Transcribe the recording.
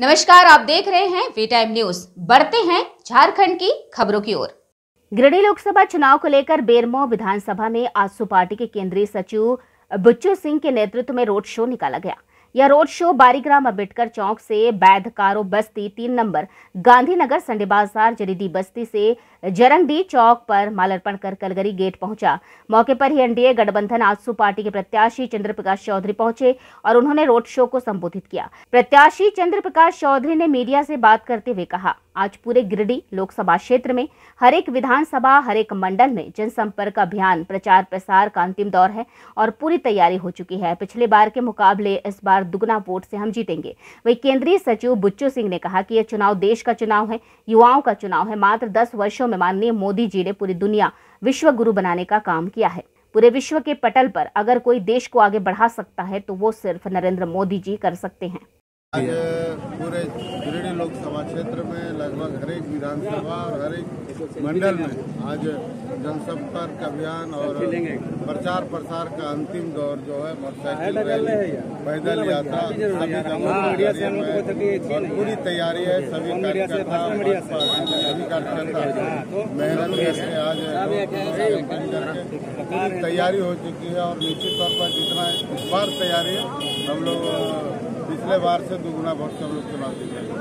नमस्कार, आप देख रहे हैं वी टाइम न्यूज़ बढ़ते हैं झारखंड की खबरों की ओर। गिरिडीह लोकसभा चुनाव को लेकर बेरमो विधानसभा में आजसू पार्टी के केंद्रीय सचिव बुच्चू सिंह के नेतृत्व में रोड शो निकाला गया। यह रोड शो बारीग्राम अंबेडकर चौक से बैधकारो बस्ती तीन नंबर। गांधीनगर संडे बाज़ार जरीदी बस्ती से जरंगडी चौक पर मालार्पण कर कलगरी गेट पहुँचा। मौके पर ही एनडीए, गठबंधन, आजसू पार्टी के प्रत्याशी चंद्र प्रकाश चौधरी पहुँचे और उन्होंने रोड शो को संबोधित किया। प्रत्याशी चंद्र प्रकाश चौधरी ने मीडिया से बात करते हुए कहा आज पूरे गिरडी लोकसभा क्षेत्र में, हर एक विधानसभा, हर एक मंडल में जनसंपर्क अभियान, प्रचार प्रसार का अंतिम दौर है और पूरी तैयारी हो चुकी है। पिछले बार के मुकाबले इस बार दुगना वोट से हम जीतेंगे। वही केंद्रीय सचिव बुच्चू सिंह ने कहा कि यह चुनाव देश का चुनाव है, युवाओं का चुनाव है। मात्र दस वर्षों में माननीय मोदी जी ने पूरी दुनिया विश्व गुरु बनाने का काम किया है। पूरे विश्व के पटल पर अगर कोई देश को आगे बढ़ा सकता है तो वो सिर्फ़ नरेंद्र मोदी जी कर सकते हैं। आज पूरे लोकसभा क्षेत्र में लगभग हर एक विधानसभा और हर एक मंडल में आज जनसंपर्क अभियान और प्रचार प्रसार का अंतिम दौर जो है मोटरसाइकिल रैली पैदल यात्रा सभी और पूरी तैयारी है सभी कार्यकर्ता सभी कार्यकर्ता मेहनत करके आज पूरी तैयारी हो चुकी है और निश्चित तौर पर जितना इस बार तैयारी है हम लोग पिछले बार से दुगुना से हम लोग चुनाव जीतेंगे